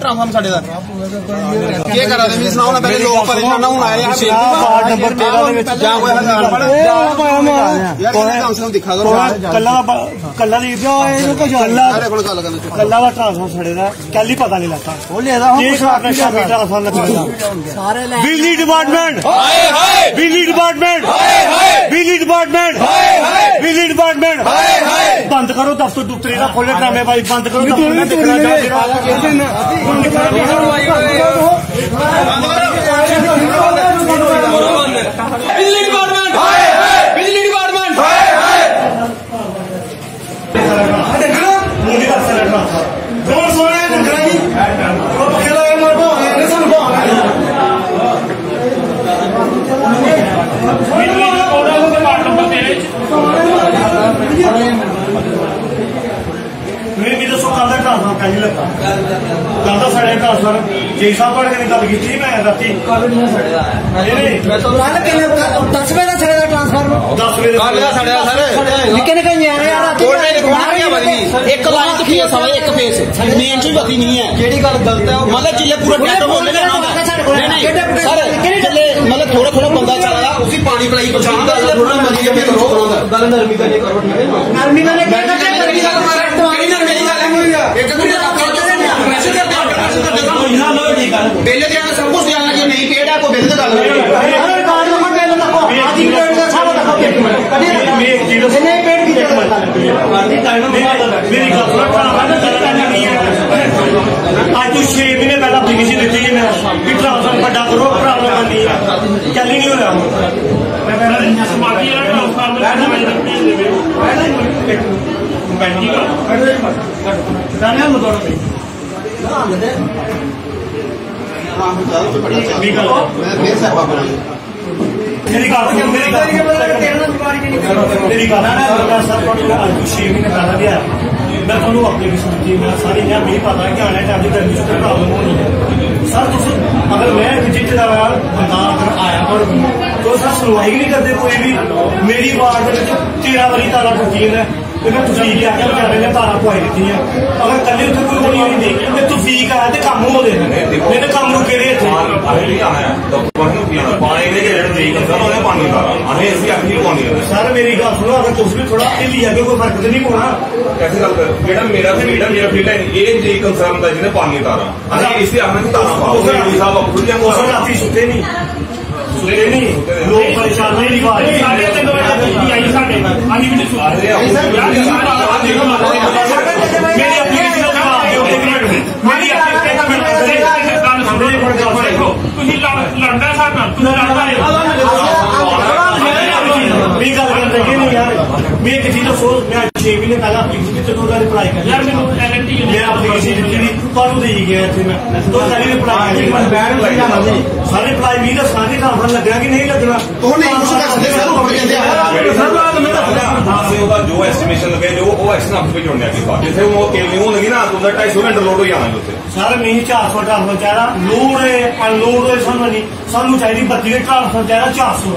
Transform साढ़े दा कैली पता नहीं लगता बिजली डिपार्टमेंट बिजली डिपार्टमेंट बिजली डिपार्टमेंट बिजली डिपार्टमेंट बंद करो दफ्तर दुफ्तरे दा खोले ड्रामे भाई बंद करो हमारा ਦਾ ਟ੍ਰਾਂਸਫਰ ਜੀ ਸਾਹਿਬ ਕੋਲ ਨੇ ਗੱਲ ਕੀਤੀ ਮੈਂ ਰਾਤੀ। ਕੱਲ ਨਹੀਂ ਸੜਿਆ? ਨਹੀਂ ਕੱਲ ਕਿੰਨੇ 10 ਵਜੇ ਦਾ ਦਾ ਟ੍ਰਾਂਸਫਾਰਮਰ 10 ਵਜੇ ਕੱਲ ਦਾ ਸਾਡੇ ਸਾਰੇ। ਨਿੱਕੇ ਨਿੱਕੇ ਨਿਆਣੇ ਆ ਰਾਤੀ। ਇੱਕ ਲਾਈਨ ਚ ਫੇਸ ਆਵੇ ਇੱਕ ਫੇਸ ਮੇਨ ਚ ਬਤੀ ਨਹੀਂ ਹੈ। ਜਿਹੜੀ ਗੱਲ ਗਲਤ ਹੈ ਮਤਲਬ ਜਿੱਲੇ ਪੂਰਾ ਟੈਟ ਬੋਲਦੇ ਨੇ ਨਹੀਂ ਨਹੀਂ। ਸਰ ਜਿੱਲੇ ਮਤਲਬ ਥੋੜਾ ਥੋੜਾ ਬੰਦਾ ਚੱਲਦਾ ਉਸੇ ਪਾਣੀ ਪਲਾਈ ਪਛਾਣਦਾ ਥੋੜਾ ਮਰਜ਼ੀ ਅੱਗੇ ਕਰੋ। ਗੱਲ ਨਰਮੀ ਦਾ ਕਰੋ ਠੀਕ ਹੈ ਨਰਮੀ ਦਾ ਨੇ ਕਿਹਾ अज तू छे महीने पहले अपलीकेशन दी है मैं कि ट्रांसफ़र बड़ा करो प्रॉब्लम आनी है क्या नहीं हो रहा मेरी गल छे महीने पहला भी आया ਦਾ ਦਾਨੇ ਨੂੰ ਦੋੜ ਪਈ ਹਾਂ ਚੱਲ ਬੜੀ ਵੀ ਗੱਲ ਮੈਂ ਫੇਰ ਸਭਾ ਬਣਾਈ ਮੇਰੀ ਗੱਲ ਸੁਣੋ ਮੇਰੀ ਗੱਲ ਮੇਰੀ ਗੱਲ ਨਾ ਸਰਕਾਰ ਸਰ ਕੋਲ ਅੱਜ ਤੋਂ 6 ਮਹੀਨੇ ਪਹਿਲਾਂ ਗਿਆ ਮੈਂ ਤੁਹਾਨੂੰ ਆਪਣੀ ਵੀ ਸੁਣਦੀ ਮੈਂ ਸਾਰੀ ਜਾਂ ਮੈਨੂੰ ਪਤਾ ਹੈ ਕਿ ਆਣੇ ਟਾਈਮ ਦੀ ਗਰਮੀ ਚ ਪ੍ਰੋਬਲਮ ਹੋਣੀ ਹੈ ਸਰ ਤੁਸੀਂ ਅਗਰ ਮੈਂ ਵਿਜਿਟ ਦਾ ਬੰਦਾ ਅਗਰ ਆਇਆ ਪਰ तो ਸਰ ਸੁਣਵਾਈ ਨਹੀਂ ਕਰਦੇ ਕੋਈ ਵੀ ਮੇਰੀ ਵਾਰਡ ਦੇ ਵਿੱਚ 13 ਵਾਰੀ ਤਾਲਾ ਟੁੱਟੀ ਹੈ ਤੇ ਮੈਂ ਤੁਸੀਂ ਕੀ ਆਖਿਆ ਵਿਚਾਰੇ ਨੇ ਤਾਲਾ ਪਵਾਈ ਦਿੱਤੀਆਂ ਅਗਰ ਕੱਲੇ ਉੱਥੇ ਕੋਈ ਬਣੀ ਨਹੀਂ ਦੇਖੀ ਤੇ ਤੁਸੀਂ ਆਇਆ ਤੇ ਕੰਮ ਹੋ ਦੇ ਨਹੀਂ ਤੇ ਕੰਮ ਰੁਕੇ ਰਹੇ ਇੱਥੇ ਸਰ ਮੇਰੀ ਗੱਲ ਸੁਣੋ ਅਗਰ ਤੁਸੀਂ ਵੀ ਥੋੜਾ ਢਿੱਲੀ ਆ ਕੇ ਕੋਈ ਫਰਕ ਤੇ ਨਹੀਂ ਪਾਉਣਾ ਜਿਹੜਾ ਮੇਰਾ ਫੀਲਡ ਹੈ ਮੇਰਾ ਫੀਲਡ ਹੈ ਇਹ ਜੀ ਕੰਸਰਨ ਦਾ ਜਿਹਨੇ ਪਾਣੀ ਤਾਰਾ ਅਸੀਂ ਇਸੇ ਆਖਣਾ ਕਿ ਤਾਰਾ ਪਾਓ ਜੀ ਸਾਹਿਬ ਆਪ ਖੁੱਲ ਉਸ ਰਾਤੀ ਸੁੱਤੇ ਨਹੀਂ ਸੁੱਤੇ ਨਹੀਂ ਲੋਕ ਪਰੇਸ਼ਾਨ ਨਹੀਂ ਰਿਵਾਜ ਸਾਡੇ ਮੈਂ 6 ਮਹੀਨੇ ਪਹਿਲਾਂ ਐਪਲੀਕੇਸ਼ਨ ਦਿੱਤੀ ਤੋਂ ਰਿਪਲਾਈ ਕਰ ਯਾਰ ਮੈਨੂੰ ਐਲਐਨਟੀ ਮੇਰਾ ਐਪਲੀਕੇਸ਼ਨ ਦਿੱਤੀ ਨਹੀਂ ਤੁਹਾਨੂੰ ਦੇਈ ਗਿਆ ਇੱਥੇ ਮੈਂ। ਤੋਂ ਸਾਰੀ ਰਿਪਲਾਈ ਕਰ ਸਾਰੇ ਰਿਪਲਾਈ ਵੀ ਦਾ ਸਾਰੇ ਕੰਮ ਲੱਗਿਆ ਕਿ ਨਹੀਂ ਲੱਗਣਾ? ਉਹ ਨਹੀਂ ਕੁਝ ਦੱਸਦੇ ਸਰ ਉਹ ਕਹਿੰਦੇ ਆ। ਸਰ ਬਾਅਦ ਮੈਂ ਦੱਸਦਾ ਹਾਂ ਸੇ ਉਹਦਾ ਜੋ ਐਸਟੀਮੇਸ਼ਨ ਲੱਗੇ ਜੋ ਉਹ ਐਕਸ਼ਨ ਆਪ ਵਿੱਚ ਹੋਣੇ ਆ ਜਿੱਥੇ ਉਹ ਕੇਲ ਨਹੀਂ ਹੋਣਗੇ ਨਾ ਤਾਂ 250 ਘੰਟੇ ਲੋਡ ਹੋ ਜਾਣਾ ਉੱਥੇ। ਸਰ ਨਹੀਂ 400 ਟਰਾਂਸਫਰ ਚਾਹੀਦਾ ਲੋਡ ਹੈ ਅਨਲੋਡ ਹੈ ਸਾਨੂੰ ਨਹੀਂ। ਸਾਨੂੰ ਚਾਹੀਦੀ 32 ਦੇ ਟਰਾਂਸਫਰ ਚਾਹੀਦਾ 400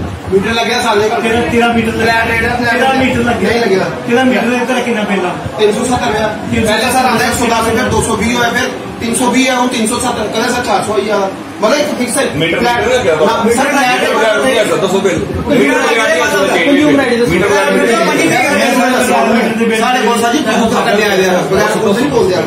मीटर लग गया साले का तेरा तेरा मीटर लग गया तेरा मीटर लग गया लगेगा तेरा मीटर तेरा कितना पहला तीन सौ सत्तर में पहले सर आता है एक सौ दस फिर दो सौ बीस है फिर तीन सौ बीस तीन सौ सत्तर कल चार सौ आई ਦੇ ਤੇਰਾ ਕਿੰਨਾ ਪੈਂਦਾ 370 ਹੈ ਪਹਿਲੇ ਸਰ ਆਂਦਾ 110 ਫਿਰ 220 ਹੋਇਆ ਫਿਰ 320 ਹੈ ਹੁਣ 370 ਕਹਿੰਦਾ ਸਰ 400 ਹੀ ਆ ਮਤਲਬ ਇੱਕ ਫਿਕਸ ਹੈ ਮੀਟਰ Flat- ਮੀਟਰ ਲੱਗਿਆ ਹਾਂ, ਮੀਟਰ ਸਰ flat rate ਲੱਗਿਆ ਦੱਸੋ ਬਿੱਲ ਮੀਟਰ ਲੱਗਿਆ ਸਾਡੇ ਕੋਲ ਸਾਜੀ ਬਹੁਤ ਕੱਢਿਆ ਆ ਬਗੈਰ ਸਬੂਤ ਨਹੀਂ ਬੋਲਦੇ ਆ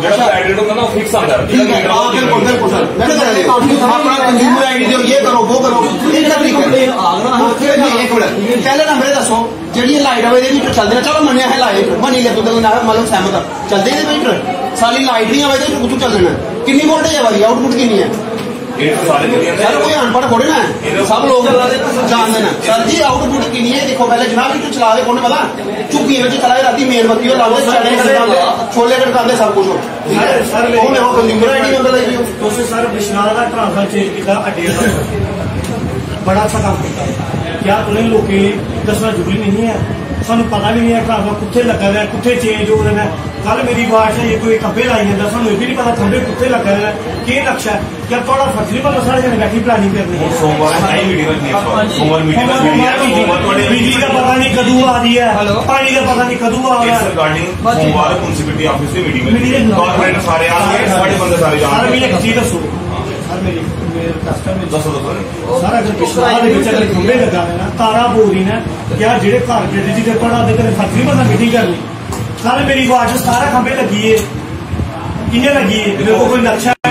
ਜਿਹੜਾ ਫਲੈਟ ਰੇਟ ਹੁੰਦਾ ਨਾ ਉਹ ਫਿਕਸ ਆਉਂਦਾ ठीक है हाँ बिल्कुल बिल्कुल सर मैंने कहा अपना कंज्यूमर आईडी दो ये करो वो करो एक का तरीका नहीं एक मिनट पहले ना मेरे दसो ਜਿਹੜੀ ਲਾਈਟ ਆਵੇ ਦੇ ਮੀਟਰ ਚੱਲਦੇ ਨੇ ਚਲੋ ਮੰਨਿਆ ਹੈ ਲਾਈਟ ਮੰਨੀ ਲੈ ਤੂੰ ਨਾ ਮਤਲਬ ਸਹਿਮਤ ਆ ਚੱਲਦੇ ਨੇ ਮੀਟਰ ਸਾਲੀ ਲਾਈਟ ਨਹੀਂ ਆਵੇ ਤੇ ਤੂੰ ਚੱਲਣਾ ਕਿੰਨੀ ਵੋਲਟੇਜ ਹੈ ਵਾਲੀ ਆਊਟਪੁੱਟ ਕਿੰਨੀ ਹੈ ਇਹ ਸਾਰੇ ਸਰ ਕੋਈ ਅਨਪੜ੍ਹ ਥੋੜੇ ਨਾ ਹੈ। ਸਭ ਲੋਕ ਜਾਣਦੇ ਨੇ। ਸਰ ਜੀ ਆਊਟਪੁੱਟ ਕਿੰਨੀ ਹੈ? ਦੇਖੋ ਪਹਿਲੇ ਜਨਾਬ ਮੀਟਰ ਚਲਾਵੇ ਕੋਣ ਪਤਾ ਝੁੱਗੀ ਵਿੱਚ ਚਲਾਏ ਰਾਤੀ ਮੇਨ ਬੱਤੀ ਉਹ ਲਾਉਂਦੇ ਚੜੇ ਕਰਦੇ ਛੋਲੇ ਕਟਕਾਉਂਦੇ ਸਭ ਕੁਝ ਹੈ। ਸਰ, ਉਹ? ਮੈਂ ਉਹ ਕੰਜ਼ਿਊਮਰ ਆਈਡੀ ਨੰਬਰ ਲੈ ਜਿਓ ਤੁਸੀਂ ਸਰ ਵਿਸ਼ਨਾਲ ਦਾ ਟ੍ਰਾਂਸਫਰ ਚੇਂਜ ਕੀਤਾ ਅੱਡੇ ਦਾ। ਬੜਾ ਅੱਛਾ ਕੰਮ ਕੀਤਾ। ਕਿਆ ਉਹਨਾਂ ਲੋਕੀ ਦੱਸਣਾ ਜ਼ਰੂਰੀ ਨਹੀਂ ਹੈ। ਸਾਨੂੰ ਪਤਾ ਵੀ ਨਹੀਂ ਹੈ ਟ੍ਰਾਂਸਫਾਰਮਰ ਕਿੱਥੇ ਲੱਗਾ ਹੋਇਆ ਕਿੱਥੇ ਚੇਂਜ ਹੋ ਰਿਹਾ ਕੱਲ ਮੇਰੀ ਬਾਤ ਹੈ ਇਹ ਕੋਈ ਖੰਭੇ ਲਾਈ ਜਾਂਦਾ ਸਾਨੂੰ ਇਹ ਵੀ ਨਹੀਂ ਪਤਾ ਖੰਭੇ ਕਿੱਥੇ ਲੱਗਾ ਹੋਇਆ ਕੀ ਨਕਸ਼ਾ ਹੈ। ਕਿ ਤੁਹਾਡਾ ਫਰਜ਼ ਨਹੀਂ ਪਤਾ ਸਾਰੇ ਜਣੇ ਬੈਠੀ ਪਲਾਨਿੰਗ ਕਰਨੀ ਹੈ ਸੋਮਵਾਰ ਹੈ ਮੀਟਿੰਗ ਰੱਖਣੀ ਹੈ ਸੋਮਵਾਰ ਮੀਟਿੰਗ ਹੈ ਬਿਜਲੀ ਦਾ ਪਤਾ ਨਹੀਂ ਕਦੋਂ ਆ ਰਹੀ ਹੈ ਪਾਣੀ ਦਾ ਪਤਾ ਨਹੀਂ ਕਦੋਂ ਆ ਰਿਹਾ ਰਿਗਾਰਡਿੰਗ ਸੋਮਵਾਰ ਮੁਨਸਿਪਲਿਟੀ ਆਫਿਸ ਦੀ ਮੀਟਿੰਗ Meeting ਹੈ। ਕਾਰਪੋਰੇਟ ਸਾਰੇ ਆਣਗੇ ਸਾਡੇ ਬੰਦੇ ਸਾਰੇ ਸਰ ਜਾਣਗੇ ਮੈਨੂੰ ਇੱਕ ਚੀਜ਼ ਦੱਸੋ। ਸਰ ਮੇਰੀ सारा घर तारा बोरी ने क्या जेडे कारपेट जी के पढ़ा दे करनी सारे मेरी आवाज़ सारा खंबे लगी है किए लगी है कोई नक्शा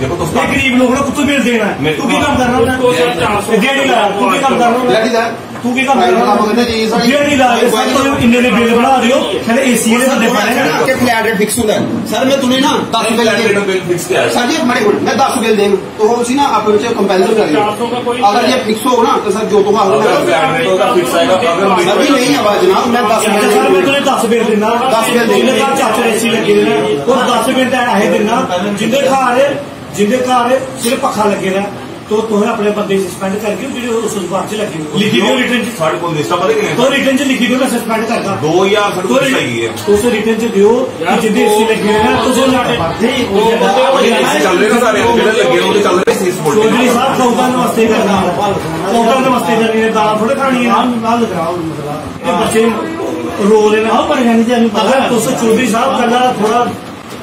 देखो तो ये गरीब लोग ना कुछ देना है। तू क्या काम कर है? तू क्या काम कर है? तू क्या काम कर रहा है? जेडी ला इन्ने ने बिल बना रहे हो। एसी ने बंदे पड़े हैं। आपके फ्लैट रेट फिक्स होता है सर मैं तुम्हें ना 10 रुपए लेने फिक्स किया सर जी हमारे मैं 10 रुपए दे तो वो उसी ना आप मुझे कंपैरिजन कर अगर ये फिक्स हो ना तो सर जो तुम आओगे फिक्स आएगा सर जी नहीं आवाज़ जनाब मैं 10 रुपए सर मैं तुम्हें 10 रुपए देना। 10 रुपए देना चाचा एसी लगे देना और 10 रुपए तो है देना। जिंदे खा रहे ਜਿਹਦੇ ਘਰ ਸਿਰਫ ਪੱਖਾ ਲੱਗੇ ਦਾ ਤੋ ਤੁਸੀਂ ਆਪਣੇ ਬੰਦੇ ਸਸਪੈਂਡ ਕਰਕੇ ਜਿਹੜੇ ਉਸ ਵਿਭਾਗ ਚ ਲੱਗੇ ਹੋ ਲਿਖੀ ਦਿਓ ਰਿਟਰਨ ਚ? ਸਾਡੇ ਕੋਲ ਲਿਸਟਾ ਪਤਾ ਕਿਵੇਂ? ਤੋ ਰਿਟਰਨ ਚ ਲਿਖੀ ਦਿਓ ਮੈਂ ਸਸਪੈਂਡ ਕਰਦਾ? 2000 ਸਾਡੇ ਕੋਲ ਸਹੀ ਹੈ। ਉਸ ਰਿਟਰਨ ਚ ਦਿਓ ਕਿ ਜਿਹਦੇ ਅਸੀਂ ਲੱਗੇ ਨਾ ਤੋ ਜੋ ਲਾਟੇ ਚੱਲ ਰਹੇ ਨਾ ਸਾਰੇ ਜਿਹੜੇ ਲੱਗੇ ਉਹਦੇ ਚੱਲ ਰਹੇ ਸੀਸ ਬੋਲ ਚੌਧਰੀ ਸਾਹਿਬ ਕਹੂਗਾ ਨਮਸਤੇ ਕਰਨਾ। ਕਹੂਗਾ ਨਮਸਤੇ ਕਰਨੀ ਨੇ ਦਾਲ ਥੋੜੇ ਖਾਣੀ ਹੈ। ਨਾਲ ਲਗਾਓ ਇਹ ਬੱਚੇ ਰੋ ਰਹੇ ਪਰ ਜਾਨੀ ਜੀ ਪਤਾ ਤੁਸੀਂ ਚੌਧਰੀ ਸਾਹਿਬ ਕਰਨਾ ਥੋੜਾ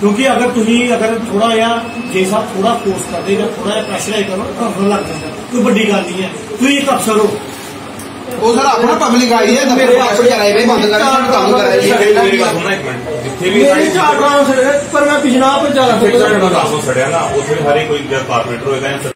ਕਿਉਂਕਿ ਅਗਰ ਤੁਸੀਂ ਅਗਰ ਥੋੜਾ ਜਿਹਾ ਜੇ ਸਾਹਿਬ ਥੋੜਾ ਫੋਰਸ ਕਰਦੇ ਜਾਂ ਥੋੜਾ ਜਿਹਾ ਪ੍ਰੈਸ਼ਰਾਈਜ਼ ਕਰੋ ਤਾਂ ਹੋ ਲੱਗ ਜਾਂਦਾ ਕੋਈ ਵੱਡੀ ਗੱਲ ਨਹੀਂ ਹੈ ਤੁਸੀਂ ਇੱਕ ਅਫਸਰ ਹੋ वो सर अपना पब्लिक आई है तो मेरे आप चलाए हुए बंद कर काम कराए ਮੇਰੀ ਗੱਲ ਸੁਣਨਾ ਇੱਕ ਮਿੰਟ ਜਿੱਥੇ ਵੀ ਮੇਰੀ ਝਾੜ ਰਹਾ ਪਰ ਮੈਂ ਪਿਛਲਾ ਪਰ ਜਾ ਜਿੱਥੇ ਵੀ ਸਾਡੇ ਨਾਲ 10 ਸੜਿਆ ਨਾ ਉੱਥੇ ਹਰੇ ਕੋਈ ਕਾਰਪੋਰੇਟਰ ਹੋਏਗਾ ਜਾਂ